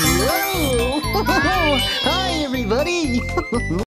Whoa! Hi, everybody!